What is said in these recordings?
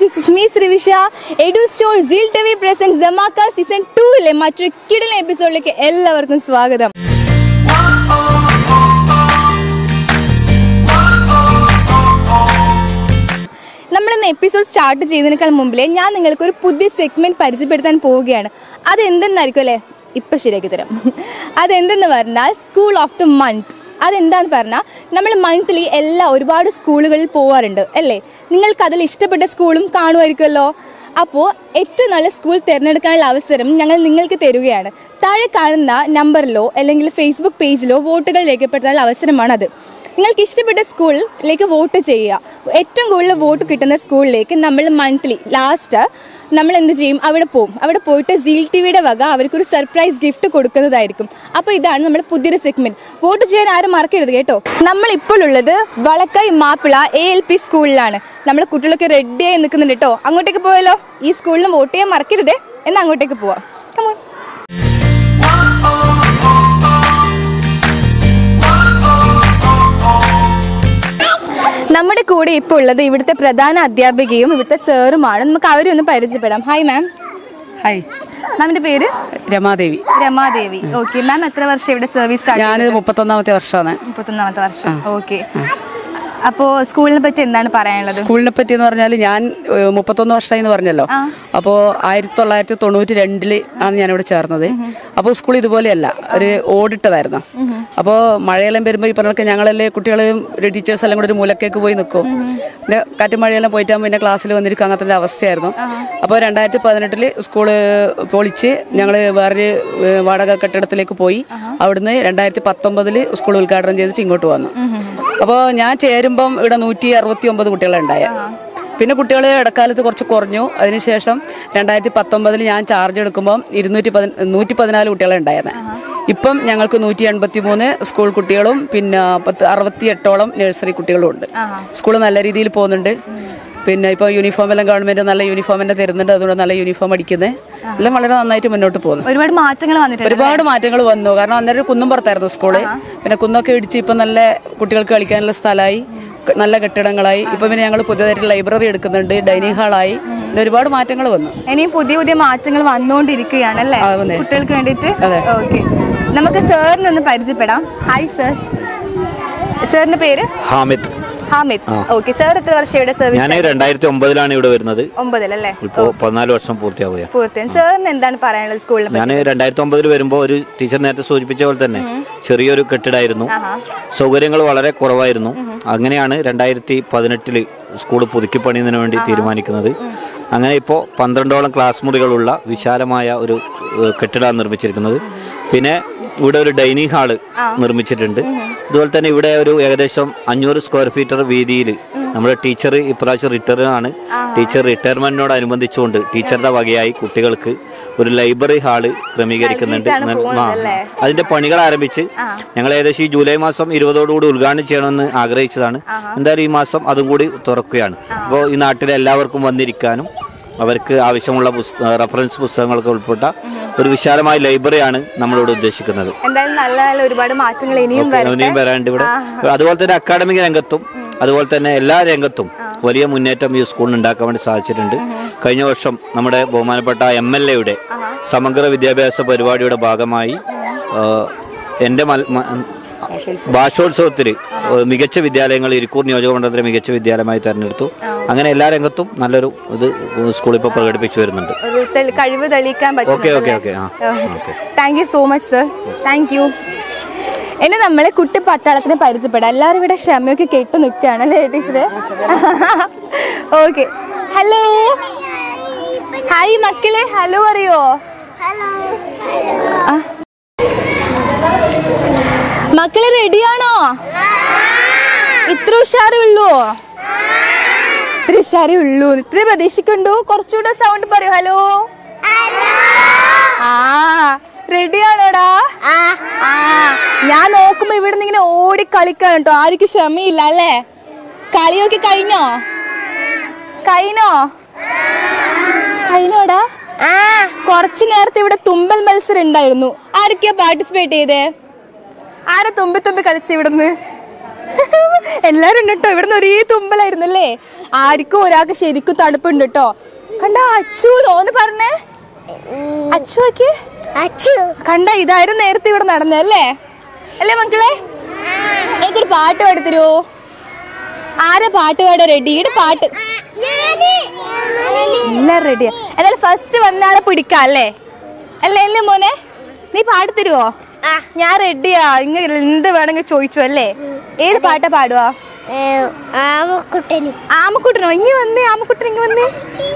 Guys it's me Srivisha edu store seal T V presents Dhamaka season ടൂവിലെ മറ്റൊരു കിടല എപ്പിസോഡിലേക്ക് എല്ലാവർക്കും സ്വാഗതം. നമ്മളിന്ന് എപ്പിസോഡ് സ്റ്റാർട്ട് ചെയ്യുന്നതിനേക്കാൾ മുമ്പിലേ ഞാൻ നിങ്ങൾക്ക് ഒരു പുതിയ സെഗ്മെന്റ് പരിചയപ്പെടുത്താൻ പോവുകയാണ്. അതെന്തെന്നായിരിക്കും അല്ലേ? ഇപ്പൊ ശരിയാക്കി തരാം. അതെന്തെന്ന് പറഞ്ഞാൽ സ്കൂൾ ഓഫ് ദ മന്ത് അതെന്താന്ന് പറഞ്ഞാൽ നമ്മൾ മന്ത്ലി എല്ലാ ഒരുപാട് സ്കൂളുകളിൽ പോവാറുണ്ട് അല്ലേ? നിങ്ങൾക്ക് അതിൽ ഇഷ്ടപ്പെട്ട സ്കൂളും കാണുമായിരിക്കുമല്ലോ. അപ്പോൾ ഏറ്റവും നല്ല സ്കൂൾ തിരഞ്ഞെടുക്കാനുള്ള അവസരം ഞങ്ങൾ നിങ്ങൾക്ക് തരുകയാണ്. താഴെ കാണുന്ന നമ്പറിലോ അല്ലെങ്കിൽ ഫേസ്ബുക്ക് പേജിലോ വോട്ടുകൾ രേഖപ്പെടുത്താനുള്ള അവസരമാണത്. നിങ്ങൾക്ക് ഇഷ്ടപ്പെട്ട സ്കൂളിലേക്ക് വോട്ട് ചെയ്യുക. ഏറ്റവും കൂടുതൽ വോട്ട് കിട്ടുന്ന സ്കൂളിലേക്ക് നമ്മൾ മന്ത്ലി ലാസ്റ്റ് നമ്മൾ എന്ത് ചെയ്യും? അവിടെ പോകും അവിടെ പോയിട്ട് സീൽ ടി വിയുടെ വക അവർക്കൊരു സർപ്രൈസ് ഗിഫ്റ്റ് കൊടുക്കുന്നതായിരിക്കും. അപ്പോൾ ഇതാണ് നമ്മൾ പുതിയൊരു സെഗ്മെന്റ് വോട്ട് ചെയ്യാൻ ആരും മറക്കരുത് കേട്ടോ. നമ്മൾ ഇപ്പോൾ ഉള്ളത് Valakkai Mappila A L P സ്കൂളിലാണ്. നമ്മൾ കുട്ടികളൊക്കെ റെഡിയായി നിൽക്കുന്നുണ്ട് കേട്ടോ. അങ്ങോട്ടേക്ക് പോയാലോ? ഈ സ്കൂളിലും വോട്ട് ചെയ്യാൻ മറക്കരുതേ. എന്നാൽ അങ്ങോട്ടേക്ക് പോവാം. നമ്മുടെ കൂടെ ഇപ്പോൾ ഉള്ളത് ഇവിടുത്തെ പ്രധാന അധ്യാപികയും ഇവിടുത്തെ സാറുമാണ്. നമുക്ക് അവരെ ഒന്ന് പരിചയപ്പെടാം. ഹായ് മാം ഹായ് മാമിന്റെ പേര്? രമാദേവി. രമാദേവി. ഓക്കെ മാം എത്ര വർഷം ഇവിടെ സർവീസ് ഞാൻ മുപ്പത്തൊന്നാമത്തെ വർഷമാണ്. മുപ്പത്തൊന്നാമത്തെ വർഷം. ഓക്കെ അപ്പോ സ്കൂളിനെ പറ്റി എന്താണ് പറയാനുള്ളത്? സ്കൂളിനെ പറ്റി എന്ന് പറഞ്ഞാൽ ഞാൻ മുപ്പത്തൊന്ന് വർഷമായി എന്ന് പറഞ്ഞല്ലോ. അപ്പോ ആയിരത്തി തൊള്ളായിരത്തി തൊണ്ണൂറ്റി രണ്ടിൽ ആണ് ഞാനിവിടെ ചേർന്നത്. അപ്പോൾ സ്കൂൾ ഇതുപോലെയല്ല ഒരു ഓടിട്ടതായിരുന്നു. അപ്പോൾ മഴയെല്ലാം വരുമ്പോൾ ഈ പറഞ്ഞ ഞങ്ങളല്ലേ കുട്ടികളും ടീച്ചേഴ്സ് എല്ലാം കൂടെ ഒരു മൂലക്കേക്ക് പോയി നിൽക്കും പിന്നെ കാറ്റും മഴയെല്ലാം പോയിട്ടാകുമ്പോൾ പിന്നെ ക്ലാസ്സിൽ വന്നിരിക്കും അങ്ങനത്തെ ഒരു അവസ്ഥയായിരുന്നു. അപ്പോൾ രണ്ടായിരത്തി പതിനെട്ടിൽ സ്കൂൾ പൊളിച്ച് ഞങ്ങൾ വേറൊരു വാടക കെട്ടിടത്തിലേക്ക് പോയി. അവിടുന്ന് രണ്ടായിരത്തി പത്തൊമ്പതിൽ സ്കൂൾ ഉദ്ഘാടനം ചെയ്തിട്ട് ഇങ്ങോട്ട് വന്നു. അപ്പോൾ ഞാൻ ചേരുമ്പം ഇവിടെ നൂറ്റി അറുപത്തി ഒമ്പത് കുട്ടികളുണ്ടായ പിന്നെ കുട്ടികൾ ഇടക്കാലത്ത് കുറച്ച് കുറഞ്ഞു. അതിനുശേഷം രണ്ടായിരത്തി പത്തൊമ്പതിൽ ഞാൻ ചാർജ് എടുക്കുമ്പോൾ ഇരുന്നൂറ്റി പതി നൂറ്റി പതിനാല് കുട്ടികളുണ്ടായിരുന്നു ഇപ്പം ഞങ്ങൾക്ക് നൂറ്റി എൺപത്തി മൂന്ന് സ്കൂൾ കുട്ടികളും പിന്നെ പത്ത് അറുപത്തി എട്ടോളം നഴ്സറി കുട്ടികളും ഉണ്ട് സ്കൂൾ നല്ല രീതിയിൽ പോകുന്നുണ്ട്. പിന്നെ ഇപ്പോൾ യൂണിഫോം എല്ലാം ഗവൺമെന്റ് നല്ല യൂണിഫോം തന്നെ തരുന്നുണ്ട്. അതുകൊണ്ട് നല്ല യൂണിഫോം അടിക്കുന്നത് എല്ലാം വളരെ നന്നായിട്ട് മുന്നോട്ട് പോകുന്നു. ഒരുപാട് മാറ്റങ്ങൾ വന്നിട്ടുണ്ട് ഒരുപാട് മാറ്റങ്ങൾ വന്നു. കാരണം അന്നേരം കുന്നും പുറത്തായിരുന്നു സ്കൂൾ പിന്നെ കുന്നൊക്കെ ഇടിച്ച് ഇപ്പം നല്ല കുട്ടികൾക്ക് കളിക്കാനുള്ള സ്ഥലമായി. നല്ല കെട്ടിടങ്ങളായി. ഇപ്പൊ പിന്നെ ഞങ്ങൾ പുതിയതായിട്ട് ലൈബ്രറി എടുക്കുന്നുണ്ട്. ഡൈനിങ് ഹാളായി ഒരുപാട് മാറ്റങ്ങൾ വന്നു. ഇനിയും പുതിയ പുതിയ മാറ്റങ്ങൾ വന്നുകൊണ്ടിരിക്കുകയാണ് അല്ലേ? കുട്ടികൾക്ക് വേണ്ടിട്ട് ഓക്കെ. നമുക്ക് സാറിനൊന്ന് പരിചയപ്പെടാം. ഹായ് സർ സാറിന്റെ പേര്? ഹാമിദ്. ഹാമിദ്. ഓക്കെ സാർ എത്ര വർഷം ഇവിടെ സർവീസ് ഞാൻ രണ്ടായിരത്തി ഒമ്പതിലാണ് ഇവിടെ വരുന്നത്. ഒമ്പതിലല്ലേ? ഇപ്പോ പതിനാല് വർഷം പൂർത്തിയാവുകയാണ്. പൂർത്തിയാണ് സാറിന് എന്താണ് പറയാനുള്ളത് സ്കൂളിൽ ഞാൻ രണ്ടായിരത്തി ഒമ്പതിൽ വരുമ്പോൾ ഒരു ടീച്ചർ നേരത്തെ സൂചിപ്പിച്ച പോലെ തന്നെ ചെറിയൊരു കെട്ടിടായിരുന്നു. സൗകര്യങ്ങൾ വളരെ കുറവായിരുന്നു. അങ്ങനെയാണ് രണ്ടായിരത്തി പതിനെട്ടിൽ സ്കൂൾ പുതുക്കി പണിയുന്നതിന് വേണ്ടി തീരുമാനിക്കുന്നത് അങ്ങനെ ഇപ്പോൾ പന്ത്രണ്ടോളം ക്ലാസ് മുറികളുള്ള വിശാലമായ ഒരു കെട്ടിടമാണ് നിർമ്മിച്ചിരിക്കുന്നത്. പിന്നെ ഇവിടെ ഒരു ഡൈനിങ് ഹാൾ നിർമ്മിച്ചിട്ടുണ്ട്. അതുപോലെ തന്നെ ഇവിടെ ഒരു ഏകദേശം അഞ്ഞൂറ് സ്ക്വയർ ഫീറ്റർ വീതിയിൽ നമ്മുടെ ടീച്ചർ ഇപ്രാവശ്യം റിട്ടയർ ആണ്. ടീച്ചർ റിട്ടയർമെന്റിനോടനുബന്ധിച്ചുകൊണ്ട് ടീച്ചറുടെ വകയായി കുട്ടികൾക്ക് ഒരു ലൈബ്രറി ഹാൾ ക്രമീകരിക്കുന്നുണ്ട്. അതിന്റെ പണികൾ ആരംഭിച്ച് ഞങ്ങൾ ഏകദേശം ഈ ജൂലൈ മാസം ഇരുപതോടുകൂടി ഉദ്ഘാടനം ചെയ്യണമെന്ന് ആഗ്രഹിച്ചതാണ്. എന്തായാലും ഈ മാസം അതും കൂടി തുറക്കുകയാണ്. അപ്പോൾ ഈ നാട്ടിലെ എല്ലാവർക്കും വന്നിരിക്കാനും അവർക്ക് ആവശ്യമുള്ള റഫറൻസ് പുസ്തകങ്ങളൊക്കെ ഉൾപ്പെട്ട ഒരു വിശാലമായ ലൈബ്രറിയാണ് നമ്മളിവിടെ ഉദ്ദേശിക്കുന്നത്. എന്തായാലും നല്ല നല്ല ഒരുപാട് മാറ്റങ്ങൾ ഇനിയും ഇനിയും വരാണ്ട് ഇവിടെ. അതുപോലെ തന്നെ അക്കാഡമിക് രംഗത്തും അതുപോലെ തന്നെ എല്ലാ രംഗത്തും വലിയ മുന്നേറ്റം ഈ സ്കൂളിന് ഉണ്ടാക്കാൻ വേണ്ടി സാധിച്ചിട്ടുണ്ട്. കഴിഞ്ഞ വർഷം നമ്മുടെ ബഹുമാനപ്പെട്ട എം എൽ എയുടെ സമഗ്ര വിദ്യാഭ്യാസ പരിപാടിയുടെ ഭാഗമായി എന്റെ ഭാഷോത്സവത്തിൽ മികച്ച വിദ്യാലയങ്ങൾ ഇരിക്കൂർ നിയോജക മണ്ഡലത്തിലെ മികച്ച വിദ്യാലയമായി തെരഞ്ഞെടുത്തു. അങ്ങനെ എല്ലാ രംഗത്തും നല്ലൊരു ഇത് സ്കൂൾ ഇപ്പോൾ പ്രകടിപ്പിച്ചു വരുന്നുണ്ട്. കഴിവ് തെളിയിക്കാൻ ഓക്കെ ഓക്കെ ഓക്കെ. ആ okay. Thank you so much sir thank you ഇനി നമ്മളെ കുട്ടി പട്ടാളത്തിനെ പരിചയപ്പെടാം എല്ലാവരും ഇവിടെ ക്ഷമയൊക്കെ കെട്ട് നിൽക്കുകയാണ് അല്ലേ ടീച്ചറ്? ഓക്കെ. ഹലോ ഹായ് മക്കളെ. ഹലോ അറിയോ? ആ. മക്കളെ റെഡിയാണോ ഇത്ര ഉഷാറേ ഉള്ളൂ ഇത്ര ഉഷാറേ ഉള്ളൂ ഇത്ര പ്രതീക്ഷിക്കുണ്ടോ കുറച്ചുകൂടെ സൗണ്ട് പറയൂ. ഹലോ ആ റെഡിയാണോടാ ഞാൻ നോക്കുമ്പോ ഇവിടെ നിന്ന് ഇങ്ങനെ ഓടി കളിക്കാണ് കേട്ടോ. ആർക്കും ക്ഷമയില്ല അല്ലേ? കളിയൊക്കെ കഴിഞ്ഞോ? കഴിഞ്ഞോ? കഴിഞ്ഞോടാ? കുറച്ചു നേരത്തെ ഇവിടെ തുമ്പൽ മത്സരം ഉണ്ടായിരുന്നു. ആരൊക്കെയാ പാർട്ടിസിപ്പേറ്റ് ചെയ്തേ? ആരാ തുമ്പി തുമ്പി കളിച്ചു ഇവിടുന്ന്? എല്ലാരും ഉണ്ട് കേട്ടോ ഇവിടുന്ന് ഒരേ തുമ്പലായിരുന്നു അല്ലേ ആർക്കും ഒരാൾക്ക് ശരിക്കും തണുപ്പുണ്ട് കേട്ടോ കണ്ട അച്ചു തോന്ന് പറഞ്ഞേ. അച്ചു ഒക്കെ അച്ചു. കണ്ട ഇതായിരുന്നു നേരത്തെ ഇവിടെ നടന്നല്ലേ അല്ലേ? മക്കളെ? എനിക്കൊരു പാട്ട് പാടിത്തരുവോ? ആരെ പാട്ട് പാടാ റെഡിയുടെ പാട്ട്. എല്ലാം റെഡിയാ എന്നാലും ഫസ്റ്റ് വന്ന ആളെ പിടിക്കാം അല്ലേ? അല്ലേ അല്ലേ മോനെ? നീ പാടിത്തരുവോ? ഞാൻ റെഡിയാ ഇങ്ങ എന്ത് വേണമെങ്കിൽ ചോദിച്ചു അല്ലേ? ഏത് പാട്ടാ പാടുവാ? ആമക്കുട്ടന്. ഇങ്ങി വന്നേ ആമക്കുട്ടൻ ഇങ്ങി വന്നേ.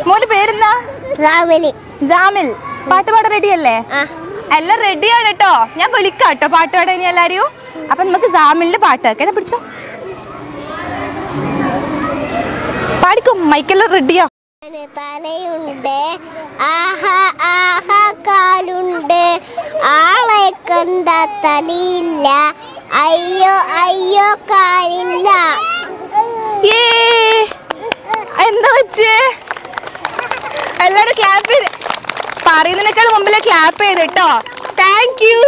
മോന്റെ പേരെന്താ? ജാമിൽ. പാട്ട് പാടാൻ റെഡി അല്ലേ? എല്ലാം റെഡിയാണ് കേട്ടോ ഞാൻ വിളിക്കാം കേട്ടോ പാട്ട് പാടാൻ ഇനി എല്ലാരെയും. അപ്പൊ നമുക്ക് ജാമിലിന്റെ പാട്ട് കേൾക്കാം പിടിച്ചോ. പാടിക്കോ മൈക്കെല്ലാം റെഡിയാ തലയുണ്ട്. ആഹാ ആഹാ കാലുണ്ട്. ആളെ കണ്ട തലയില്ല. അയ്യോ അയ്യോ കാലില്ല. എന്താ പറ്റേ എല്ലാരും ക്ലാപ്പ് ചെയ്ത്. പറയുന്നതിനേക്കാൾ മുമ്പിൽ ക്ലാപ്പ് ചെയ്ത് കേട്ടോ താങ്ക് യു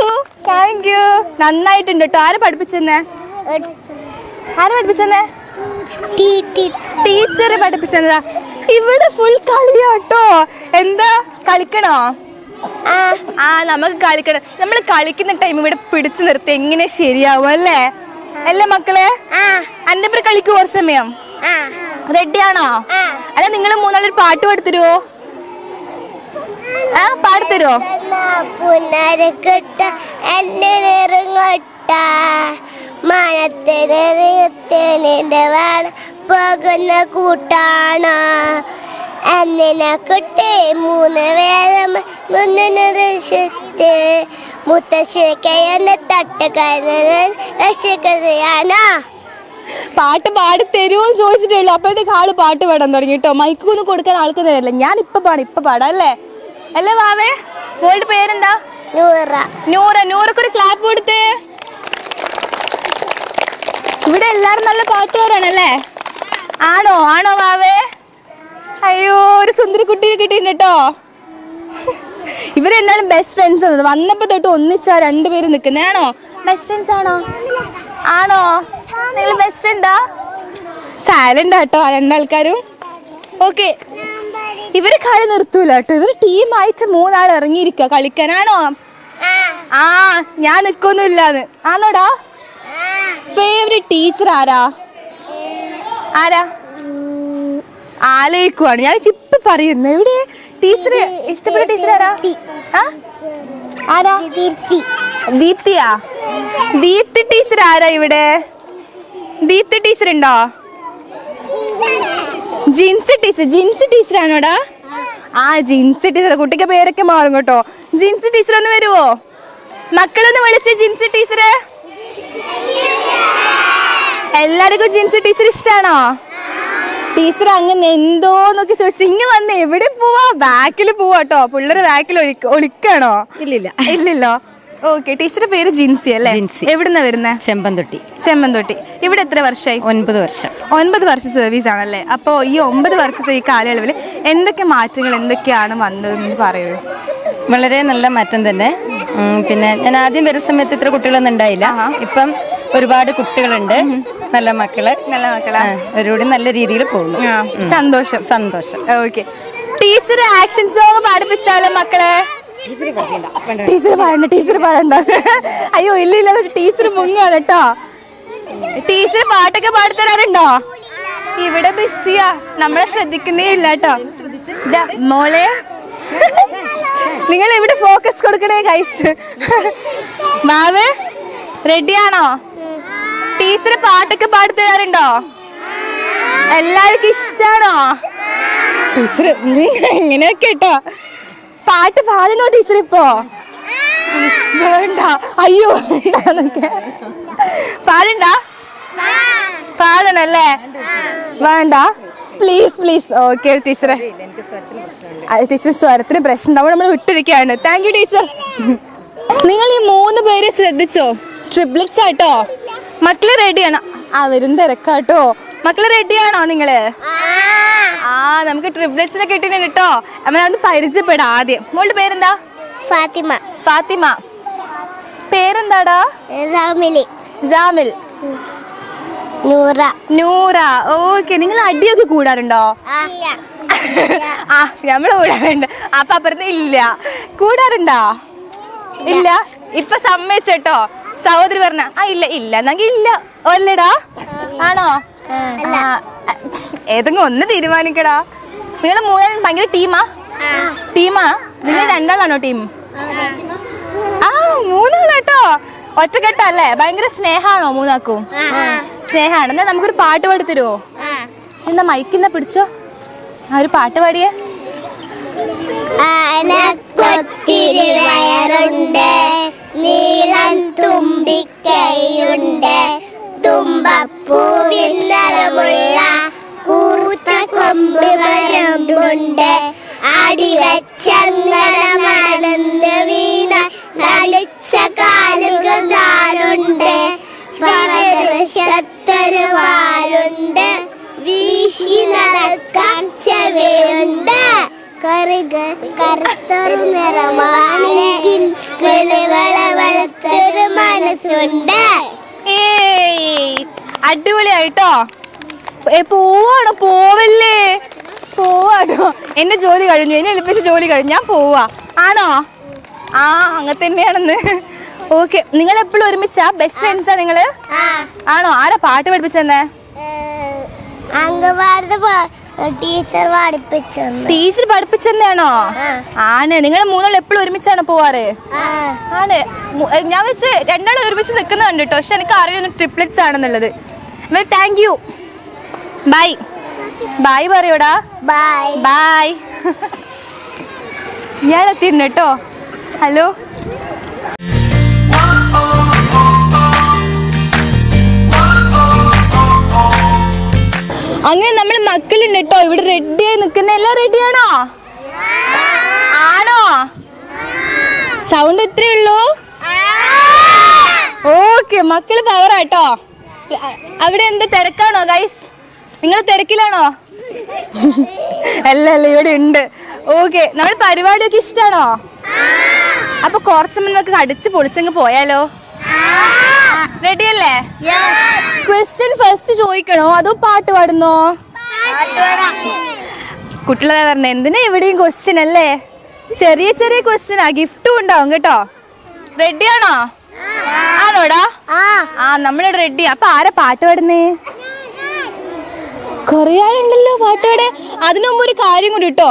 താങ്ക് യു നന്നായിട്ടുണ്ട് കേട്ടോ ആരെ പഠിപ്പിച്ചെന്നേ? ആരെ പഠിപ്പിച്ചെന്നേ? ടീച്ചർ. പഠിപ്പിച്ചതാ ഇവിടെ ഫുൾ കളിയാട്ടോ. എന്താ കളിക്കണോ? ആ. നമുക്ക് കളിക്കണം. നമ്മൾ കളിക്കുന്ന ടൈം ഇവിടെ പിടിച്ചു നിർത്തി എങ്ങനെ ശരിയാവും അല്ലേ? അല്ലേ മക്കളെ? അന്റെ പേര് കളിക്കൂ കുറച്ച് സമയം? റെഡിയാണോ റെഡി അല്ല നിങ്ങൾ മൂന്നാളൊരു പാട്ട് പാടുത്തരുവോ ആ പാടുത്തരുവോ പുനരക്കിട്ട എന്നെ നിറങ്ങട്ട മനത്തിനെറിയത്തേനിന്റെ വേണം പോകുന്ന കൂട്ടാണ്. എന്നിനെ കുട്ടി മൂന്ന് വേരം മുന്നിന് രക്ഷിച്ച് മുത്തശ്ശിക്ക് എന്നെ തട്ടുകാരൻ രക്ഷിക്കുകയാണ്. പാട്ട് പാടി തരുമോ ചോദിച്ചിട്ടേ ഉള്ളൂ. അപ്പോഴത്തേക്ക് ആൾ പാട്ട് പാടാൻ തുടങ്ങി കേട്ടോ. മൈക്കൊന്നും കൊടുക്കാൻ ആൾക്ക് തരില്ല ഞാൻ ഇപ്പൊ പാടാം ഇപ്പൊ പാടാം അല്ലേ? അല്ലേ വാവേ? മോളുടെ പേരെന്താ? നൂറ. നൂറ നൂറക്ക് ഒരു ക്ലാപ്പ് കൊടുത്തേ. ഇവിടെ എല്ലാരും നല്ല പാട്ടുകാരാണല്ലേ? ആണോ? ആണോ മാവേ? അയ്യോ ഒരു സുന്ദരി കുട്ടീനെ കിട്ടിയിട്ടുണ്ട് കേട്ടോ. ഇവരെന്നാലും ബെസ്റ്റ് ഫ്രണ്ട്സ് വന്നപ്പോ തൊട്ട് ഒന്നിച്ചാ രണ്ടുപേരും നിൽക്കുന്നേ. ആണോ? ബെസ്റ്റ് ഫ്രണ്ട്സ് ആണോ? ആണോ? നിങ്ങൾ ബെസ്റ്റ് ഫ്രണ്ടാ സാലന്റ് കേട്ടോ രണ്ടാൾക്കാരും. ഓക്കെ ഇവർ കളി നിർത്തൂല കേട്ടോ. ഇവർ ടീം ടീമായിട്ട് മൂന്നാൾ ഇറങ്ങിയിരിക്ക. കളിക്കാനാണോ ആ ഞാൻ നിക്കൊന്നുമില്ലാന്ന്. ആണോടാ? ഫേവറേറ്റ് ടീച്ചർ ആരാ? ആരാ? ആലോചിക്കുവാണ്. ഞാൻ ഇപ്പൊ പറയുന്നു. എവിടെ? ടീച്ചർ ഇഷ്ടപ്പെട്ട ടീച്ചർ ആരാ? ആ? ആരാ? ദീപ്തി. ദീപ്തിയാ? ദീപ്തി ടീച്ചർ ആരാ ഇവിടെ? ദീപ്തി ടീച്ചർ ഉണ്ടോ? ജിൻസി ടീച്ചർ ജിൻസി ടീച്ചർ ആണോടാ? ആ ജിൻസി ടീച്ചർ കുട്ടിക്ക് പേരൊക്കെ മാറും കേട്ടോ. ജിൻസി ടീച്ചർ ഒന്ന് വരുവോ? മക്കളൊന്ന് വിളിച്ച ജിൻസി ടീച്ചറ്. എല്ലാവർക്കും ജിൻസി ടീച്ചർ ഇഷ്ടാണോ? ടീച്ചർ അങ്ങനെ എന്തോന്നൊക്കെ ചോദിച്ചിട്ട് ഇങ്ങനെ വന്ന് എവിടെ പോവാ? ബാക്കിൽ പോവാട്ടോ പിള്ളേർ ബാക്കിൽ ഒളിക്കാണോ? ഇല്ലില്ല. ഇല്ലല്ലോ? ഓക്കെ ടീച്ചറുടെ പേര് ജിൻസി അല്ലേ. എവിടുന്ന വരുന്നത് ചെമ്പന്തൊട്ടി. ചെമ്പന്തൊട്ടി. ഇവിടെ എത്ര വർഷമായി ഒൻപത് വർഷം. ഒൻപത് വർഷം സർവീസ് ആണല്ലേ? അപ്പോൾ ഈ ഒമ്പത് വർഷത്തെ ഈ കാലയളവിൽ എന്തൊക്കെ മാറ്റങ്ങൾ എന്തൊക്കെയാണ് വന്നതെന്ന് പറയുള്ളൂ വളരെ നല്ല മാറ്റം തന്നെ. പിന്നെ ഞാൻ ആദ്യം വരുന്ന സമയത്ത് ഇത്ര കുട്ടികളൊന്നും ഉണ്ടായില്ല. ഇപ്പം ഒരുപാട് കുട്ടികളുണ്ട്. നല്ല മക്കൾ. നല്ല മക്കൾ. അവരോട് നല്ല രീതിയിൽ പോകുന്നു. സന്തോഷം. സന്തോഷം. ഓക്കെ. ടീച്ചർ ആക്ഷൻ സോങ് പാടിപ്പിച്ചാലോ മക്കളെ? ടീച്ചർ പാടണ്ട. ടീച്ചർ പാടണ്ട അയ്യോ ഇല്ല ഇല്ല ടീച്ചർ മുങ്ങാ കേട്ടോ. ടീച്ചർ പാട്ടൊക്കെ പാടിത്തരാറുണ്ടോ? ഇവിടെ ബിസിയാ നമ്മളെ ശ്രദ്ധിക്കുന്നേ ഇല്ല കേട്ടോ. ദാ, മോളെ. നിങ്ങൾ ഇവിടെ ഫോക്കസ് കൊടുക്കണേ ഗൈസ് ബാബ് റെഡിയാണോ ടീച്ചർ പാട്ടൊക്കെ പാടിത്തരാറുണ്ടോ എല്ലാവർക്കും ഇഷ്ടാണോ? ടീച്ചർ എങ്ങനെയൊക്കെ കേട്ടോ. പാട്ട് പാടണോ ടീച്ചർ ഇപ്പോ? വേണ്ട. അയ്യോ പാടണ്ട? പാടണല്ലേ? വേണ്ട. പ്ലീസ് പ്ലീസ് ഓക്കെ ടീച്ചറെ ടീച്ചർ സ്വരത്തിന് പ്രശ്നം ഉണ്ടാവും നമ്മൾ വിട്ടിരിക്കുകയാണ്. താങ്ക് യു ടീച്ചർ നിങ്ങൾ ഈ മൂന്ന് പേര് ശ്രദ്ധിച്ചോ? ട്രിപ്ലിക്സ് ആട്ടോ? മക്കൾ റെഡിയാണ് അവരും തിരക്കാട്ടോ. മക്കൾ റെഡിയാണോ നിങ്ങൾ? ആ നമുക്ക് ട്രിപ്ലിക്സിനെ കിട്ടിയിട്ടുണ്ട് കേട്ടോ. നമ്മൾ ഒന്ന് പരിചയപ്പെടാം ആദ്യം. മോളുടെ പേരെന്താ? ഫാത്തിമ. ഫാത്തിമ. പേരെന്താടാ? ജാമിൽ. നൂറ. നൂറ. ഓക്കെ നിങ്ങൾ അടിയൊക്കെ കൂടാറുണ്ടോ? ആ. നമ്മൾ കൂടാറുണ്ട്. അപ്പൊ അപ്പുറത്ത് ഇല്ല. കൂടാറുണ്ടോ? ഇല്ല. ഇപ്പൊ സമ്മതിച്ചോ സഹോദരി പറഞ്ഞ ആ ഇല്ല ഇല്ല. എന്നെങ്കിൽ ഇല്ല. അല്ലടാ ആണോ? ആ, ഏതെങ്കിലും ഒന്ന് തീരുമാനിക്കടാ. നിങ്ങൾ മൂന്നാലും ഭയങ്കര ടീമാ. ടീമാ? നിങ്ങൾ രണ്ടാളാണോ ടീം? ആ മൂന്നാളാട്ടോ. ഒറ്റക്കെട്ടല്ലേ? ഭയങ്കര സ്നേഹാണോ മൂന്നാക്കും? സ്നേഹാണ്. എന്നാ നമുക്കൊരു പാട്ട് പാടി തരുമോ എന്നാ മൈക്കിന്നെ പിടിച്ചോ? ആ ഒരു പാട്ട് പാടിയേ. ആനക്കൊത്തിരി വയറുണ്ട് നീളം തുമ്പിക്കൈയുണ്ട് തുമ്പപ്പൂവിൻ നിറമുള്ള കൂർത്ത കൊമ്പ് വരമ്പുണ്ട് അടിവച്ചങ്ങടമടന്ന് വീണ നളിച്ച വീശി നടക്കാൻ കറുക കറുത്തൊരു നിറമാണെങ്കിൽ വെളുവള മനസ്സുണ്ട്. അടിപൊളിയായിട്ടോ? പോവാണോ? പോവല്ലേ? പോവാണോ? എന്റെ ജോലി കഴിഞ്ഞു. എന്നെ എളുപ്പിച്ച ജോലി കഴിഞ്ഞു. ഞാൻ പോവാ. ആണോ? ആ അങ്ങനെ തന്നെയാണെന്ന്. ഓക്കെ നിങ്ങൾ എപ്പോഴും ഒരുമിച്ചാ? ബെസ്റ്റ് ഫ്രണ്ട്സാ നിങ്ങൾ? ആണോ? ആരാ പാട്ട് പഠിപ്പിച്ചെന്നേ? ടീച്ചർ പഠിപ്പിച്ചു ടീച്ചർ പഠിപ്പിച്ചെന്നാണോ ആണ്. നിങ്ങൾ മൂന്നാൾ എപ്പോഴും ഒരുമിച്ചാണ് പോവാറ്? ആണ്. ഞാൻ വെച്ച് രണ്ടാളും ഒരുമിച്ച് നിൽക്കുന്ന കണ്ടിട്ടോ. പക്ഷെ എനിക്ക് അറിയുന്നു ട്രിപ്ലെറ്റ്സ് ആണെന്നുള്ളത്. താങ്ക് യു ബൈ ബൈ പറയൂടാ. ബൈ ബൈ ഇയാളെത്തിണ്ട് കേട്ടോ ഹലോ? അങ്ങനെ നമ്മൾ മക്കളുണ്ട് കേട്ടോ ഇവിടെ റെഡിയായി നിൽക്കുന്ന എല്ലാം റെഡിയാണോ ആണോ? സൗണ്ട് എത്രയേ ഉള്ളൂ? ഓക്കെ മക്കൾ പവറാട്ടോ അവിടെ എന്താ തിരക്കാണോ ഗൈസ് നിങ്ങൾ തിരക്കിലാണോ? അല്ല അല്ല ഇവിടെ ഉണ്ട്. ഓക്കെ നമ്മൾ പരിപാടിയൊക്കെ ഇഷ്ടമാണോ അപ്പൊ കുറച്ച് നമുക്ക് അടിച്ച് പൊളിച്ചങ്ങ് പോയാലോ? റെഡി അല്ലേ? ക്വസ്റ്റ്യൻ ഫസ്റ്റ് ചോദിക്കണോ? അതോ പാട്ട് പാടുന്നോ? കുട്ടികളെ പറഞ്ഞ എന്തിനാ ഇവിടെയും ക്വസ്റ്റ്യൻ അല്ലേ? ചെറിയ ചെറിയ ക്വസ്റ്റ്യൻ ആ ഗിഫ്റ്റും ഉണ്ടാവും കേട്ടോ. റെഡിയാണോ ആണോ? ആണോടാ? ആ. നമ്മൾ റെഡി അപ്പൊ ആരാ പാട്ട് പാടുന്നേ? കൊറേ ആളുണ്ടല്ലോ പാട്ടോടെ അതിനു മുമ്പ് ഒരു കാര്യം കൂടി കേട്ടോ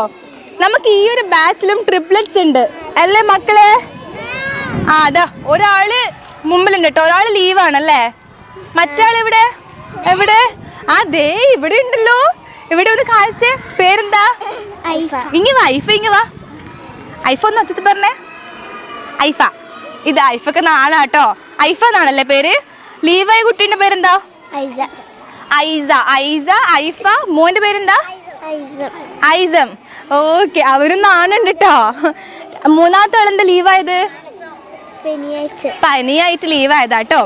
നമുക്ക് ഈ ഒരു ബാച്ചിലും ട്രിപ്ലറ്റ്സ് ഉണ്ട്. അല്ലേ മക്കളെ? ആ അതാ ഒരാൾ മുമ്പിലുണ്ട് കേട്ടോ ഒരാൾ ലീവാണല്ലേ മറ്റാൾ എവിടെ? എവിടെ? ആ ദേ ഇവിടെ ഉണ്ടല്ലോ. ഇവിടെ ഒന്ന് കാണിച്ചേ. പേരെന്താ? ഇങ്ങ വാ ഐഫ ഇങ്ങ വാ. ഐഫ ഒന്ന് അച്ഛത്ത് പറഞ്ഞേ. ഐഫ. ഇത് ഐഫക്ക് നാളാട്ടോ ഐഫ എന്നാണല്ലേ പേര്? ലീവായ കുട്ടീന്റെ പേരെന്താ? ഐസ. ഐസ ഐസ ഐഫ മോന്റെ പേരെന്താ? ഐസ. ഓക്കെ അവരും നാണുണ്ട് കേട്ടോ മൂന്നാമത്തെ ആളെന്താ ലീവായത്? പനിയായിട്ട്. ലീവായതാ കേട്ടോ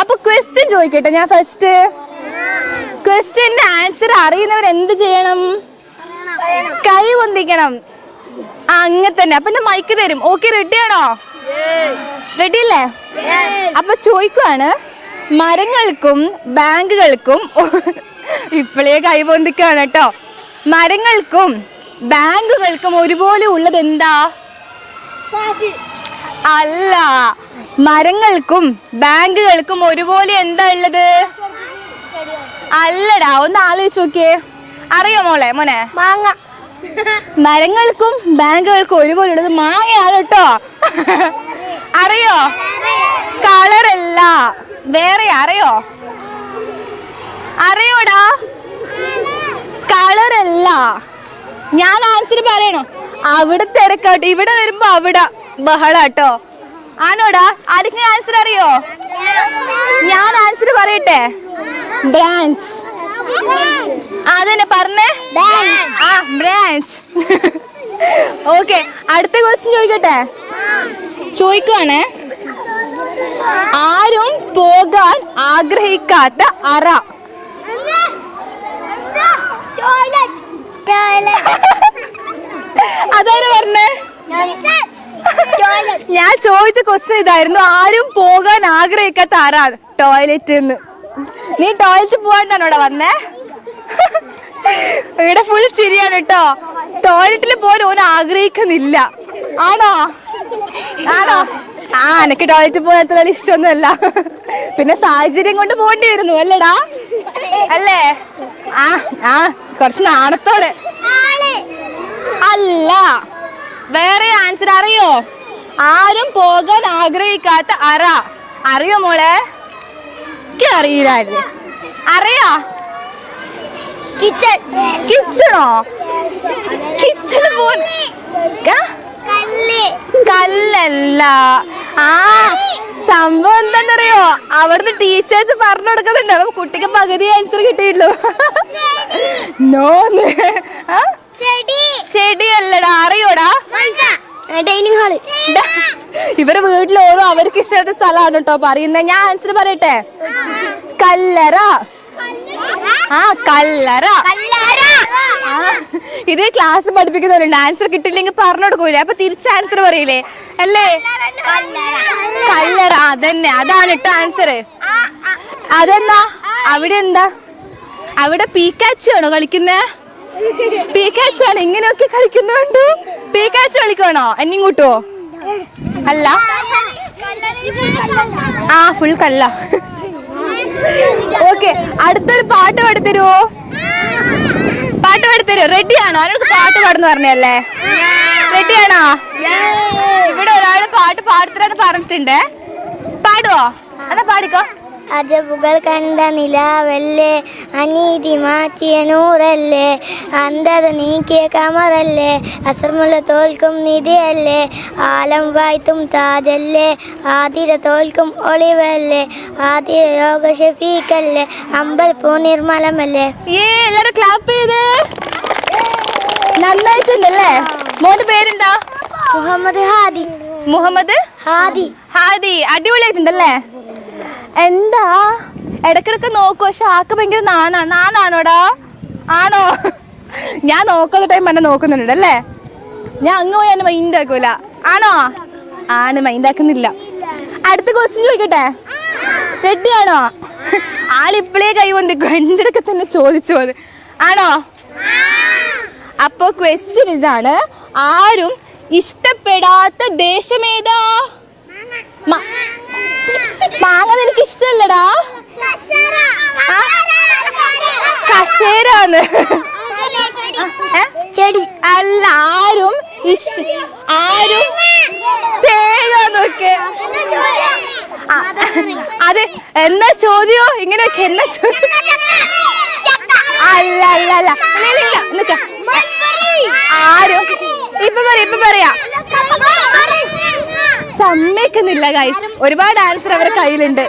അപ്പൊ ക്വസ്റ്റ്യൻ ചോദിക്കട്ടെ ഞാൻ ഫസ്റ്റ് ക്വസ്റ്റ്യന്റെ ആൻസർ അറിയുന്നവർ എന്ത് ചെയ്യണം? കൈ പൊന്തിക്കണം. ആ അങ്ങനെ തന്നെ. അപ്പൊ എന്റെ മൈക്ക് തരും. ഓക്കെ റെഡിയാണോ റെഡി അല്ലേ? അപ്പൊ ചോദിക്കുവാണ് മരങ്ങൾക്കും ബാങ്കുകൾക്കും ഇപ്പോഴേ കൈ പൊന്തിക്കാണ് കേട്ടോ. മരങ്ങൾക്കും ബാങ്കുകൾക്കും ഒരുപോലെ ഉള്ളത് എന്താ? അല്ല മരങ്ങൾക്കും ബാങ്കുകൾക്കും ഒരുപോലെ എന്താ ഉള്ളത്? അല്ലടാ ഒന്ന് ആലോചിച്ച് നോക്കിയേ. അറിയോ മോളെ മോനെ? മാങ്ങ. മരങ്ങൾക്കും ബാങ്കുകൾക്കും ഒരുപോലെ ഉള്ളത് മാങ്ങയാണ് കേട്ടോ. അറിയോ? കളറല്ല. വേറെ അറിയോ? അറിയോടാ. കളറല്ല ഞാൻ ആൻസർ പറയണോ. അവിടെ തിരക്കാട്ടോ. ഇവിടെ വരുമ്പോ അവിടെ. ബഹളാട്ടോ. ആണോടാ? ആർക്കും ആൻസർ അറിയോ? ഞാൻ ആൻസർ പറയട്ടെ? ബ്രാഞ്ച് അതന്നെ പറഞ്ഞേ? ആ ബ്രാഞ്ച് ഓക്കെ അടുത്ത ക്വസ്റ്റ്യൻ ചോദിക്കട്ടെ? ചോദിക്കുവാണേ. ആരും പോകാൻ ആഗ്രഹിക്കാത്ത അറ. അതാണ് പറഞ്ഞേ? ഞാൻ ചോദിച്ച ക്വസ്റ്റ്യൻ ഇതായിരുന്നു. ആരും പോകാൻ ആഗ്രഹിക്കാത്ത ആരാ? ടോയ്ലറ്റ് എന്ന്. നീ ടോയ്ലറ്റ് പോവാണ്ടാണ് ഇവിടെ വന്നേ? ഇവിടെ ഫുൾ ചിരിയാണ് കേട്ടോ. ടോയ്ലറ്റിൽ പോകാൻ ഓൻ ആഗ്രഹിക്കുന്നില്ല. ആണോ? ആണോ? ആ എനിക്ക് ടോയ്ലറ്റ് പോകാൻ അത്ര ഇഷ്ടമൊന്നുമല്ല. പിന്നെ സാഹചര്യം കൊണ്ട് പോകേണ്ടി വരുന്നു അല്ലടാ? അല്ലേ? ആ ആ കുറച്ച് നാണത്തോടെ. അല്ല വേറെ ആൻസർ അറിയോ? ആരും പോകാൻ ആഗ്രഹിക്കാത്ത അറ. അറിയോ മോളെ? എനിക്ക് അറിയില്ലായിരുന്നു. അറിയാ? കിച്ചൺ കിച്ചണോ കിച്ചണ് പോ കല്ലല്ല. ആ സംഭവം എന്താണെന്നറിയോ? അവിടുന്ന് ടീച്ചേഴ്സ് പറഞ്ഞു കൊടുക്കുന്നുണ്ട്. അപ്പൊ കുട്ടിക്ക് പകുതി ആൻസർ കിട്ടിയിട്ടുള്ളൂ. ചെടിയല്ലടാ അറിയോടാ? ഡൈനിങ് ഹാൾ ഇവരെ വീട്ടിൽ ഓരോ അവർക്ക് ഇഷ്ടപ്പെട്ട സ്ഥലമാണ് കേട്ടോ. പറയുന്നത് ഞാൻ ആൻസർ പറയട്ടെ? കല്ലറ. ആ കല്ലറ. ഇത് ക്ലാസ് പഠിപ്പിക്കുന്നവരുണ്ട് ആൻസർ കിട്ടില്ലെങ്കിൽ പറഞ്ഞു കൊടുക്കൂലേ അപ്പൊ തിരിച്ച് ആൻസർ പറയില്ലേ? അല്ലേ? കല്ലറ അതന്നെ. അതാണ് ഇട്ടോ ആൻസർ അതെന്താ? അവിടെ എന്താ? അവിടെ പീക്കാച്ചു ആണോ കളിക്കുന്നേ? പീക്കാച്ചു ആണ്. ഇങ്ങനെയൊക്കെ കളിക്കുന്നുണ്ട് പീക്കാച്ചു കളിക്കുവാണോ? എന്നെയും കൂട്ടുവോ അല്ല. ആ ഫുൾ കല്ല. ഓക്കെ അടുത്തൊരു പാട്ട് പാടിത്തരുവോ? പാട്ട് പാടിത്തരുവോ? റെഡിയാണോ അവനോട് പാട്ട് പാടുന്നു പറഞ്ഞല്ലേ? റെഡിയാണോ ഇവിടെ ഒരാൾ പാട്ട് പാടത്തരാന്ന് പറഞ്ഞിട്ടുണ്ട്. പാടുവോ? എന്നാ പാടിക്കോ. അജബുകൾ കണ്ട നിലാവല്ലേ? അനീതി മാറ്റിയ നൂറല്ലേ? അന്ധത നീക്കിയ കമറല്ലേ? അസർമുല തോൽക്കും നിധിയല്ലേ? ആലം വായ്ത്തും താജല്ലേ? ആതിര തോൽക്കും ഒളിവല്ലേ? ആതിര രോഗ ഷഫീക്കല്ലേ അമ്പൽ പൂ നിർമ്മലമല്ലേ? എല്ലാരും ക്ലാപ്പ് ചെയ്ത്. നന്നായിട്ടുണ്ടല്ലേ മോന്റെ പേരെന്താ? മുഹമ്മദ് ഹാദി. മുഹമ്മദ് ഹാദി. ഹാദി. അടിപൊളിയായിട്ടുണ്ടല്ലേ എന്താ? ഇടക്കിടക്ക് നോക്കും പക്ഷെ ആക്ക് ഭയങ്കര നാണാ. നാണാണോടാ? ആണോ? ഞാൻ നോക്കുന്ന ടൈം എന്നെ നോക്കുന്നുണ്ട് അല്ലേ? ഞാൻ അങ്ങ് പോയി എന്നെ മൈൻഡ് ആക്കൂല. ആണോ? ആണ് മൈൻഡ് ആക്കുന്നില്ല. അടുത്ത ക്വസ്റ്റ്യൻ ചോദിക്കട്ടെ? റെഡി ആണോ? ആളിപ്പോഴേ കൈ വന്നിക്കും എന്റെ അടുക്ക തന്നെ ചോദിച്ചു അത് ആണോ? അപ്പോ ക്വസ്റ്റ്യൻ ഇതാണ്. ആരും ഇഷ്ടപ്പെടാത്ത ദേശമേതാ മാങ്ങ നിനക്ക് ഇഷ്ടല്ലടാ കശേരാന്ന് ഏ? ചെടി. അല്ല ആരും ഇഷ്ട ആരും തേങ്ങ നോക്ക് അത് എന്നാ ചോദ്യോ? ഇങ്ങനെയൊക്കെ എന്നാ ചോദ്യം? അല്ല അല്ല അല്ല. നിക്ക. ആരും ഇപ്പൊ പറയാ ഇപ്പൊ പറയാ. സമ്മതിക്കുന്നില്ല ഗൈസ് ഒരുപാട് ആൻസർ അവരുടെ കയ്യിലുണ്ട്.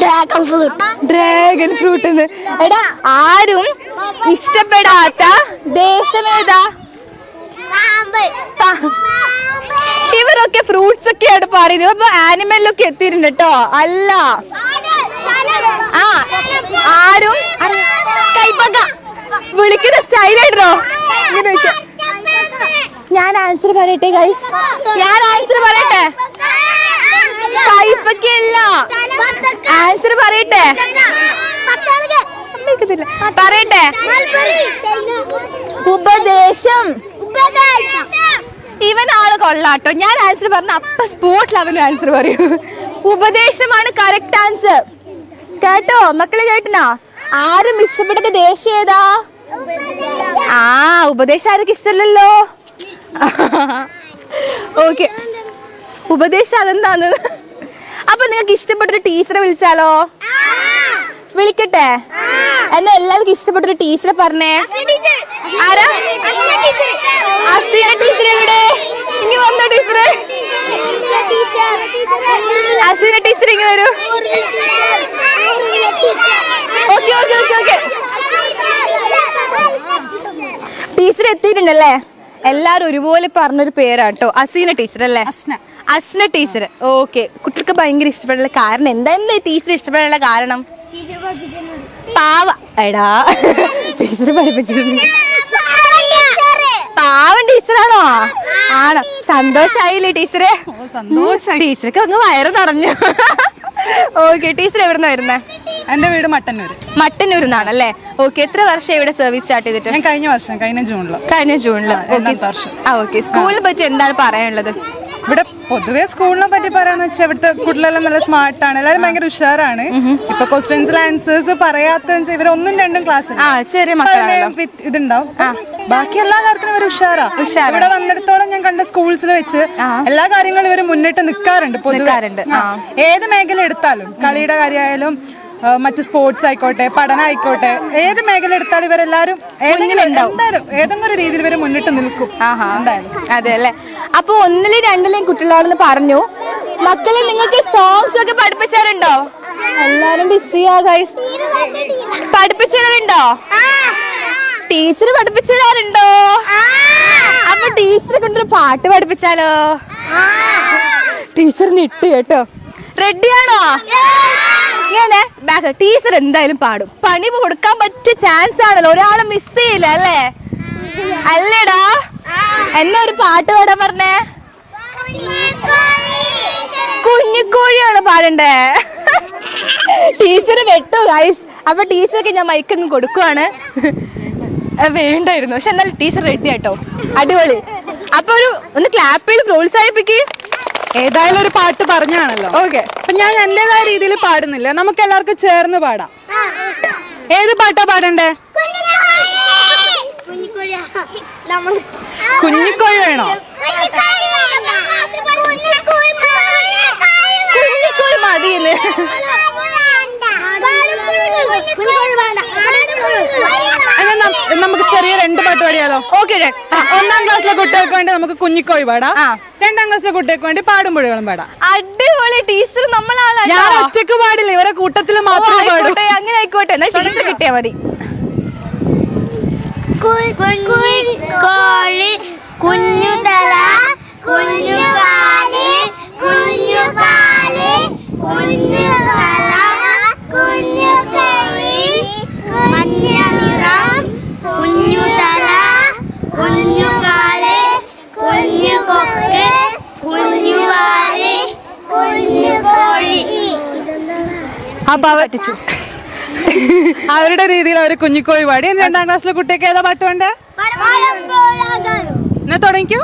ഡ്രാഗൺ ഫ്രൂട്ട് ഡ്രാഗൺ ഫ്രൂട്ട് എടാ. ആരും ഇഷ്ടപ്പെടാത്ത ദേശമേതാ ഇവരൊക്കെ ഫ്രൂട്ട്സ് ഒക്കെയാണ് പറയുന്നത്. അപ്പൊ ആനിമലിലൊക്കെ എത്തിയിട്ടുണ്ട് കേട്ടോ അല്ല. ആ. ആരും കൈപ്പക്ക. വിളിക്കുന്ന സ്റ്റൈലായിട്ടോ ഇങ്ങനെ. ഞാൻ ആൻസർ പറയട്ടെ ഗൈസ് ഞാൻ ആൻസർ പറയട്ടെ? കൈപ്പക്കയല്ല ആൻസർ പറയട്ടെ. പറയട്ടെ? ഉപദേശം. ഇവൻ ആൾ കൊള്ളാട്ടോ. ഞാൻ ആൻസർ പറഞ്ഞ അപ്പ സ്പോട്ടിൽ അവന് ആൻസർ പറയൂ. ഉപദേശമാണ് കറക്റ്റ് ആൻസർ കേട്ടോ? മക്കളെ കേട്ടനാ ആരും ഇഷ്ടപ്പെടുന്ന ദേഷ്യം ഏതാ? ആ ഉപദേശം ആർക്കും ഇഷ്ടമല്ലല്ലോ? ഓക്കെ ഉപദേശം അതെന്താന്ന് അപ്പൊ നിങ്ങൾക്ക് ഇഷ്ടപ്പെട്ടൊരു ടീച്ചറെ വിളിച്ചാലോ? വിളിക്കട്ടെ? എന്നാ എല്ലാവർക്കും ഇഷ്ടപ്പെട്ടൊരു ടീച്ചറെ പറഞ്ഞേ. ആരാ? ടീച്ചർ എവിടെ? ഇനി വന്നോ ടീച്ചറെ അസീന ടീച്ചർ ഇങ്ങനെ വരൂ. Okay okay okay okay teacher എത്തിയിട്ടുണ്ടല്ലേ? എല്ലാരും ഒരുപോലെ പറഞ്ഞൊരു പേരാട്ടോ. അസീന ടീച്ചർ അല്ലേ? അസ്ന. ടീച്ചർ ഓക്കെ കുട്ടികൾക്ക് ഭയങ്കര ഇഷ്ടപ്പെടാനുള്ള കാരണം എന്താ? എന്താ ടീച്ചർ ഇഷ്ടപ്പെടാനുള്ള കാരണം? പാവ. എടാ. ടീച്ചർ പഠിപ്പിച്ചിട്ടുണ്ട് പാവം ടീച്ചറാണോ ആണോ? സന്തോഷായില്ലേ ടീച്ചറെ സന്തോഷായി. ടീച്ചർക്ക് അങ്ങ് വയറ് നിറഞ്ഞു. ഓക്കെ ടീച്ചർ എവിടുന്ന വരുന്നത് എന്റെ വീട് മട്ടന്നൂർ മട്ടന്നൂർ നിന്നാണല്ലേ ഓക്കെ എത്ര വർഷം ഇവിടെ സർവീസ് സ്റ്റാർട്ട് ചെയ്തിട്ട്? ഞാൻ കഴിഞ്ഞ വർഷം കഴിഞ്ഞ ജൂണിൽ കഴിഞ്ഞ ജൂണിൽ ഓക്കെ ആ ഓക്കെ സ്കൂളിനെ പറ്റി എന്താണ് പറയാനുള്ളത്? ഇവിടെ പൊതുവെ സ്കൂളിനെ പറ്റി പറയാന്ന് വെച്ചാൽ ഇവിടുത്തെ കുട്ടികളെല്ലാം നല്ല സ്മാർട്ടാണ് എല്ലാവരും ഭയങ്കര ഉഷാറാണ്. ഇപ്പൊ ക്വസ്റ്റ്യൻസ് ആൻസേഴ്സ് പറയാത്ത ഇവർ ഒന്നും രണ്ടും ക്ലാസ് ഇതുണ്ടാവും. ബാക്കി എല്ലാ കാര്യത്തിനും ഇവർ ഉഷാറാ. ഇവിടെ വന്നിടത്തോളം ഞാൻ കണ്ട സ്കൂൾസിൽ വെച്ച് എല്ലാ കാര്യങ്ങളും ഇവർ മുന്നിട്ട് നിൽക്കാറുണ്ട് പൊതുവെ. ഏത് മേഖല എടുത്താലും കളിയുടെ കാര്യമായാലും മറ്റ് സ്പോർട്സ് ആയിക്കോട്ടെ പഠനം ആയിക്കോട്ടെ ഏത് മേഖല എടുത്താലും ഇവരെല്ലാരും ഏതെങ്കിലും എന്തായാലും ഏതെങ്കിലും ഒരു രീതിയിൽ ഇവർ മുന്നിട്ട് നിൽക്കും. ആഹാ. എന്തായാലും. അതെ അല്ലേ? അപ്പൊ ഒന്നിലും രണ്ടിലെയും കുട്ടികളാണെന്ന് പറഞ്ഞു. മക്കളെ നിങ്ങൾക്ക് സോങ്സ് ഒക്കെ പഠിപ്പിച്ചാറുണ്ടോ എല്ലാരും ബിസിയാ ഗൈസ് പഠിപ്പിച്ചതരുണ്ടോ ടീച്ചർ പഠിപ്പിച്ചതാരുണ്ടോ അപ്പൊ ടീച്ചറെ കൊണ്ടൊരു പാട്ട് പഠിപ്പിച്ചാലോ? ടീച്ചറിന് ഇട്ട് കേട്ടോ. റെഡിയാണോ ബാക്ക് ടീച്ചർ എന്തായാലും പാടും. പണി കൊടുക്കാൻ പറ്റിയ ചാൻസ് ആണല്ലോ. ഒരാളെ മിസ് ചെയ്യില്ല അല്ലേ? അല്ലേടാ? എന്നാ ഒരു പാട്ട് പാടാൻ പറഞ്ഞേ? കുഞ്ഞിക്കോഴിയാണ് പാടണ്ടേ? ടീച്ചർ വെട്ടു ഗൈസ് അപ്പൊ ടീച്ചർക്ക് ഞാൻ മൈക്കങ്ങ് കൊടുക്കുവാണ്. വേണ്ടായിരുന്നു. പക്ഷെ എന്നാലും ടീച്ചർ റെഡി ആട്ടോ. അടിപൊളി. അപ്പൊ ഒരു ഒന്ന് ക്ലാപ്പ് ചെയ്ത് പ്രോത്സാഹിപ്പിക്ക്. ഏതായാലും ഒരു പാട്ട് പറഞ്ഞാണല്ലോ. ഓക്കെ. അപ്പൊ ഞാൻ എന്റേതായ രീതിയിൽ പാടുന്നില്ല. നമുക്ക് എല്ലാവർക്കും ചേർന്ന് പാടാം. ഏത് പാട്ടാ പാടണ്ടേ? കുഞ്ഞിക്കോഴി. വേണോ? കുഞ്ഞിക്കോഴി എന്നാ നം- നമുക്ക് ചെറിയ രണ്ട് പാട്ട് പാടിയാലോ? ഓക്കെ ഒന്നാം ക്ലാസ്സിലെ കുട്ടികൾക്ക് വേണ്ടി നമുക്ക് കുഞ്ഞിക്കോഴി പാടാം. ആ. രണ്ടാം ക്ലാസ്സിലെ കുട്ടികൾക്ക് വേണ്ടി പാടുമ്പോഴുകളും പാടാം. അടിപൊളി ടീച്ചർ നമ്മളാണ് ഞാൻ ഒറ്റയ്ക്ക് പാടില്ല ഇവരെ കൂട്ടത്തിൽ മാത്രമേ പാടൂ അങ്ങനെ ആയിക്കോട്ടെ എന്നാൽ ടീച്ചർ കിട്ടിയാ മതി. കോഴി കുഞ്ഞു തല കുഞ്ഞു കാൽ കുഞ്ഞു കാൽ കുഞ്ഞു തല കുഞ്ഞു കോഴി മഞ്ഞ നിറം കുഞ്ഞു തല കുഞ്ഞു കാൽ കുഞ്ഞു കൊക്ക് കുഞ്ഞു വാൽ കുഞ്ഞു കോഴി അപ്പൊ അവ- അവരുടെ രീതിയിൽ അവർ കുഞ്ഞിക്കോഴി പാടി. രണ്ടാം ക്ലാസ്സിലെ കുട്ടിയൊക്കെ ഏതാ പാട്ടുണ്ട് എന്നാ തുടങ്ങിക്കോ.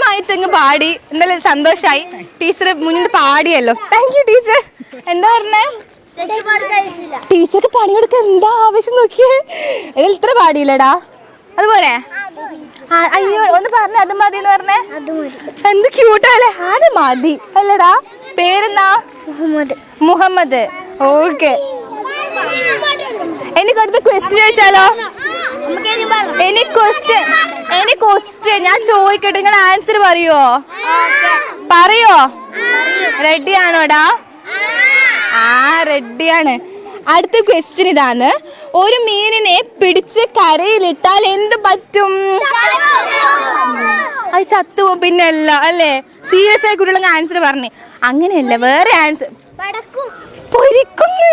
ടീമായിട്ട് അങ്ങ് പാടി. എന്തായാലും സന്തോഷായി. ടീച്ചർ മുന്നിൽ പാടിയല്ലോ. താങ്ക് യു ടീച്ചർ എന്താ പറഞ്ഞേ? ടീച്ചർക്ക് പണിയെടുക്കാൻ എന്താ ആവശ്യം നോക്കിയേ? ഇത്ര പാടിയില്ലടാ. അതുപോലെ? അയ്യോ ഒന്ന് പറഞ്ഞേ അത് മതി എന്ന് പറഞ്ഞേ? എന്ത് ക്യൂട്ടല്ലേ അത് മതി. അല്ലടാ പേരെന്നാ? മുഹമ്മദ്. മുഹമ്മദ്. ഓക്കെ എനിക്ക് അടുത്ത ക്വസ്റ്റ്യൻ ചോദിച്ചാലോ? എനി ക്വസ്റ്റ്യൻ എനി ക്വസ്റ്റ്യൻ ഞാൻ ചോദിക്കട്ടെ നിങ്ങൾ ആൻസർ പറയുവോ? പറയോ റെഡി ആണോടാ? ആ റെഡിയാണ് അടുത്ത ക്വസ്റ്റ്യൻ ഇതാണ്. ഒരു മീനിനെ പിടിച്ച് കരയിലിട്ടാൽ എന്ത് പറ്റും? അത് ചത്തുപോകും. പിന്നെ അല്ല? അല്ലേ സീരിയസ് ആയി കുട്ടികൾ ആൻസർ പറഞ്ഞേ. അങ്ങനെയല്ല വേറെ ആൻസർ പൊരിക്കുന്നു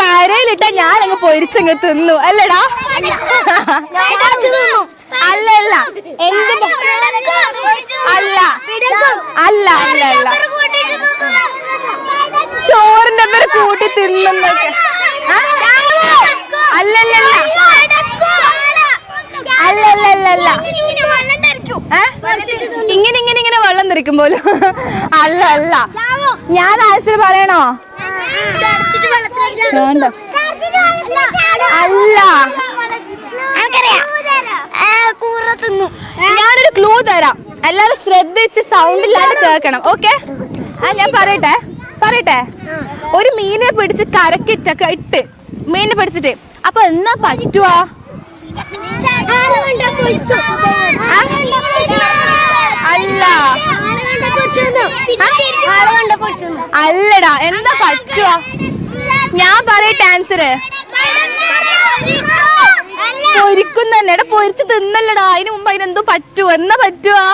കരയിലിട്ട ഞാൻ അങ്ങ് പൊരിച്ചങ്ങ് തിന്നു. അല്ലടാ. അല്ല അല്ല. എന്ത് അല്ല. അല്ല അല്ല അല്ല. ചോറിന്റെ പേര് കൂട്ടി തിന്നുന്നൊക്കെ അല്ലല്ല അല്ലല്ലല്ല അല്ലല്ലല്ല ഇങ്ങനെ ഇങ്ങനെ ഇങ്ങനെ വെള്ളം തെറിക്കും പോലും. അല്ല അല്ല. ഞാൻ ആൻസർ പറയണോ വേണ്ട അല്ല ഞാനൊരു ക്ലൂ തരാം എല്ലാരും ശ്രദ്ധിച്ച് സൗണ്ട് ഇല്ലാതെ കേൾക്കണം ഓക്കെ ആ ഞാൻ പറയട്ടെ പറയട്ടെ ഒരു മീനെ പിടിച്ച് കരക്കിട്ടൊക്കെ ഇട്ട് മീനെ പിടിച്ചിട്ട് അപ്പൊ എന്നാ പറ്റുവാ അല്ല. അല്ലടാ എന്താ പറ്റുവാ? ഞാൻ പറയട്ടെ ആൻസറ്. പൊരിക്കുന്ന എടാ പൊരിച്ച് തിന്നല്ലടാ. അതിന് മുമ്പ് അതിനെന്തോ പറ്റുവോ? എന്നാ പറ്റുവാ?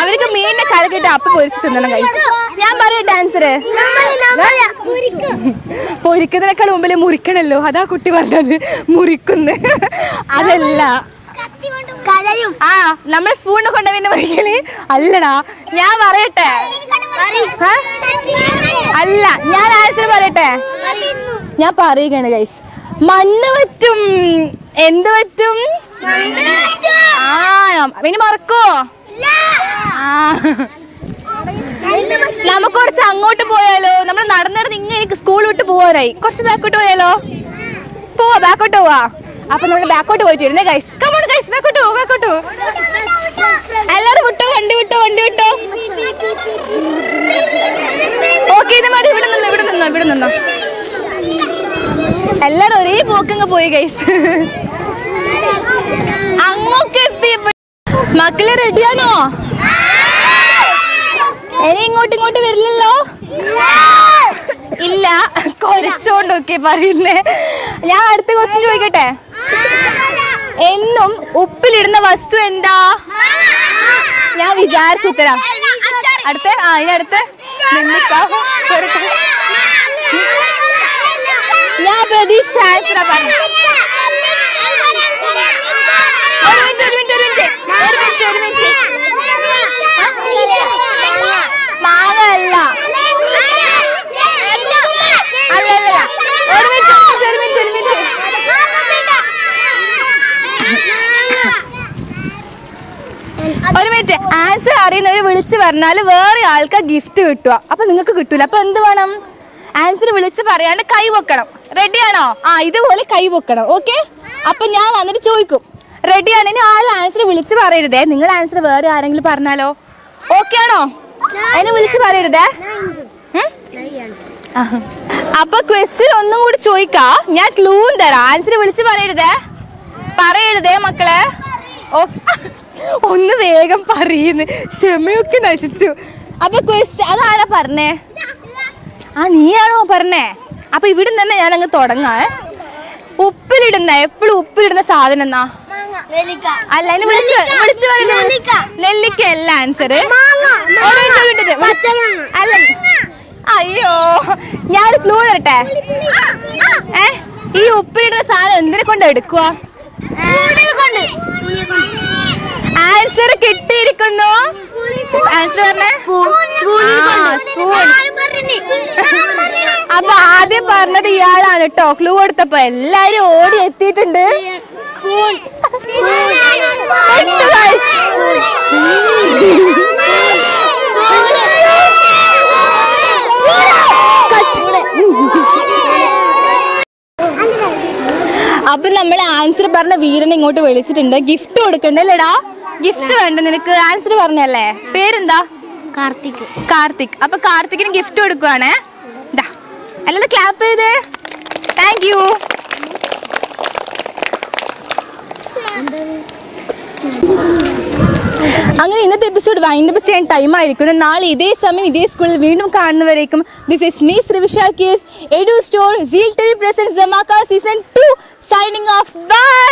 അവർക്ക് മീനിനെ കഴുകിട്ട് അപ്പൊ പൊരിച്ച് തിന്നണം കഴിച്ചു ഞാൻ പറയട്ടെ ആൻസറ്. പൊരിക്കുന്നതിനേക്കാൾ മുമ്പിൽ മുറിക്കണല്ലോ. അതാ കുട്ടി പറഞ്ഞത്. മുറിക്കുന്നു. അതല്ല. കരയും. ആ നമ്മൾ സ്പൂണിനെ കൊണ്ട് പിന്നെ മുറിക്കൽ? അല്ലടാ ഞാൻ പറയട്ടെ. അല്ല ഞാൻ ആൻസർ പറയട്ടെ? ഞാൻ പറയുകയാണ് ഗൈസ് മണ്ണ് പറ്റും. എന്ത് പറ്റും? ആ പിന്നെ മറക്കോ? നമുക്ക് കുറച്ച് അങ്ങോട്ട് പോയാലോ? നമ്മൾ നടന്നിടന്ന് ഇങ്ങനെ സ്കൂൾ വിട്ട് പോകാനായി കുറച്ച് ബാക്കോട്ട് പോയാലോ? പോവാ ബാക്കോട്ട് പോവാ. അപ്പൊ നമ്മൾ ബാക്കോട്ട് പോയിട്ട് ഇരുന്നേ ഗൈസ് കമോൺ ഗൈസ് ബാക്കോട്ട് പോ ബാക്കോട്ട് പോ. എല്ലാരും വിട്ടോ വണ്ടി വിട്ടോ വണ്ടി വിട്ടോ. ഓക്കെ ഇത് മതി ഇവിടെ നിന്നോ ഇവിടെ നിന്നോ ഇവിടെ നിന്നോ. എല്ലാരും ഒരേ പോക്കങ്ങ് പോയി ഗൈസ് അങ്ങോട്ട് എത്തി. മക്കൾ റെഡിയാണോ ഇനി ഇങ്ങോട്ട് ഇങ്ങോട്ട് വരില്ലല്ലോ? ഇല്ല. കൊരച്ചോണ്ടൊക്കെ പറയുന്നേ. ഞാൻ അടുത്ത ക്വസ്റ്റ്യൻ ചോദിക്കട്ടെ? എന്നും ഉപ്പിലിടുന്ന വസ്തു എന്താ? ഞാൻ വിചാരിച്ചു ഉത്തരം. അടുത്ത? ആ അതിനടുത്ത്. ഞാൻ പ്രതീക്ഷ പറഞ്ഞു ഒരു മിനിറ്റ് ഒരു മിനിറ്റ് ഒരു മിനിറ്റ് മാങ്ങ അല്ല അല്ല അല്ല ഒരു മിനിറ്റ് ഒരു മിനിറ്റ് ഒരു മിനിറ്റ് ഒരു മിനിറ്റ് ആൻസർ അറിയുന്നവർ വിളിച്ചു പറഞ്ഞാൽ വേറെ ആൾക്ക് ഗിഫ്റ്റ് കിട്ടുക. അപ്പൊ നിങ്ങൾക്ക് കിട്ടൂല. അപ്പൊ എന്ത് വേണം? ആൻസർ വിളിച്ച് പറയാണ്ട് കൈ വെക്കണം. റെഡിയാണോ ആ ഇതുപോലെ കൈ വെക്കണം. ഓക്കെ അപ്പൊ ഞാൻ വന്നിട്ട് ചോദിക്കും. റെഡി ആണെങ്കിൽ ആരും ആൻസർ വിളിച്ച് പറയരുതേ. നിങ്ങൾ ആൻസർ വേറെ ആരെങ്കിലും പറഞ്ഞാലോ? ഓക്കെ ആണോ? അതിനെ വിളിച്ച് പറയരുതേ. അപ്പൊ ക്വസ്റ്റ്യൻ ഒന്നും കൂടി ചോദിക്കാ. ഞാൻ ക്ലൂവും തരാം. ആൻസർ വിളിച്ച് പറയരുതേ. പറയരുതേ മക്കളെ. ഓ ഒന്ന് വേഗം പറയുന്നു. ക്ഷമയൊക്കെ നശിച്ചു. അപ്പൊ ക്വസ്റ്റ് അതാരാ പറഞ്ഞേ? ആ നീയാണോ പറഞ്ഞേ? അപ്പൊ ഇവിടെ തന്നെ ഞാൻ അങ്ങ് തുടങ്ങാ ഉപ്പിലിടുന്ന എപ്പോഴും ഉപ്പിലിടുന്ന സാധനം എന്നാ? അല്ല അതിന് വിളിച്ചു വിളിച്ച് നെല്ലിക്ക. അല്ല ആൻസർ അല്ല. അയ്യോ. ഞാൻ ക്ലൂ തരട്ടെ? ഏ? ഈ ഉപ്പിലിടുന്ന സാധനം എന്തിനെ കൊണ്ട് എടുക്കുക ആൻസർ കിട്ടിയിരിക്കുന്നു. ആൻസർ അപ്പൊ ആദ്യം പറഞ്ഞത് ഇയാളാണ് കേട്ടോ ക്ലൂ കൊടുത്തപ്പോ എല്ലാരും ഓടി എത്തിയിട്ടുണ്ട്. അപ്പൊ നമ്മൾ ആൻസർ പറഞ്ഞ വീരനെ ഇങ്ങോട്ട് വിളിച്ചിട്ടുണ്ട്. ഗിഫ്റ്റ് കൊടുക്കണ്ടല്ലേടാ ഗിഫ്റ്റ് വേണ്ട നിനക്ക് ആൻസർ പറഞ്ഞല്ലേ? പേരെന്താ? കാർത്തിക്. കാർത്തിക്. അപ്പൊ കാർത്തിക്കിന് ഗിഫ്റ്റ് കൊടുക്കുവാണേ. അല്ലാതെ ക്ലാപ്പ് ചെയ്തേ. താങ്ക് യു അങ്ങനെ ഇന്നത്തെ എപ്പിസോഡ് വൈൻഡപ്പ് ചെയ്യാൻ ടൈം ആയിരിക്കുന്നു. നാളെ ഇതേ സമയം ഇതേ സ്കൂളിൽ വീണ്ടും കാണുന്നവരേക്കും. ദിസ് ഇസ് മീ ശ്രീവിശാ കേസ് എഡു store seal T V present season two signing off bye